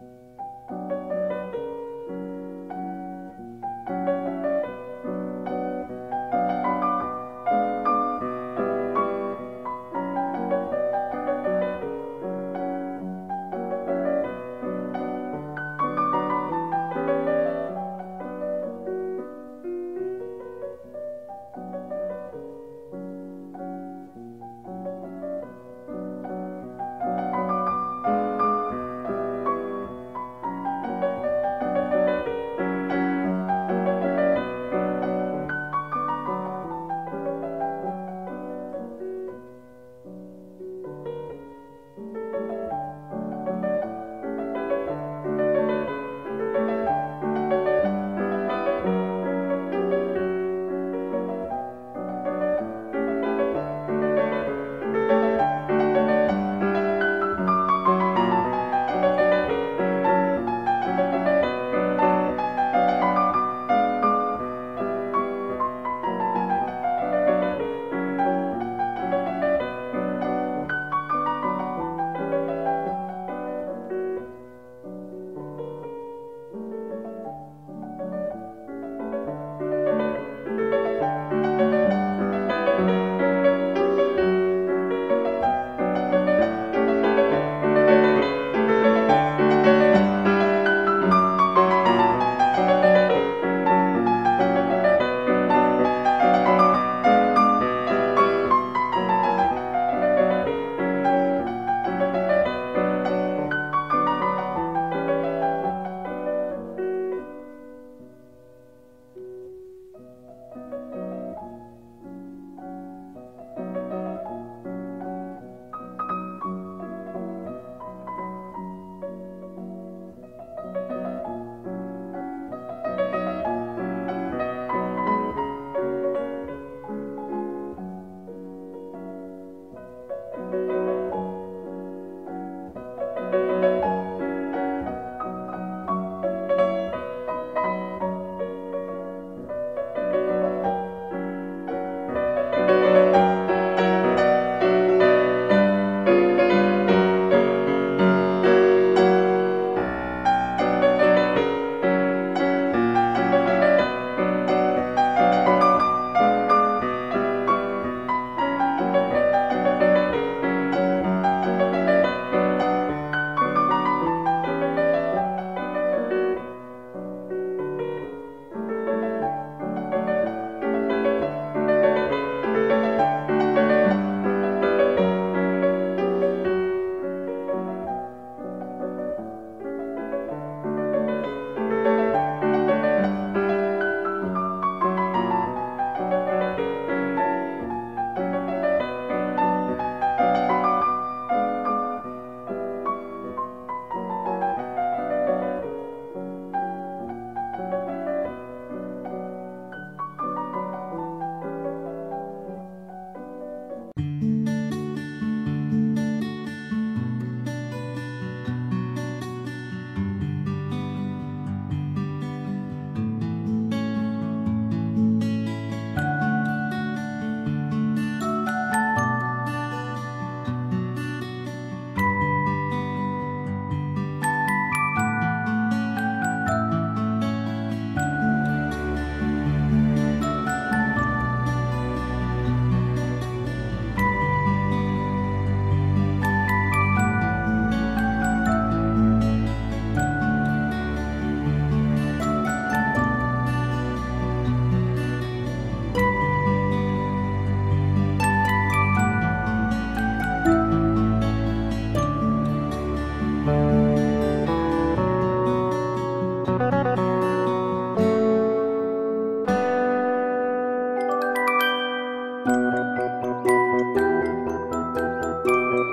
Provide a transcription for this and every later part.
you.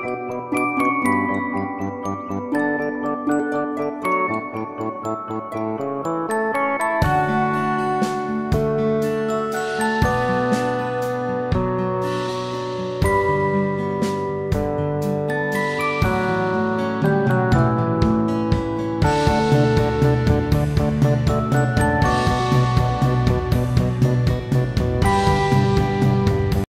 Música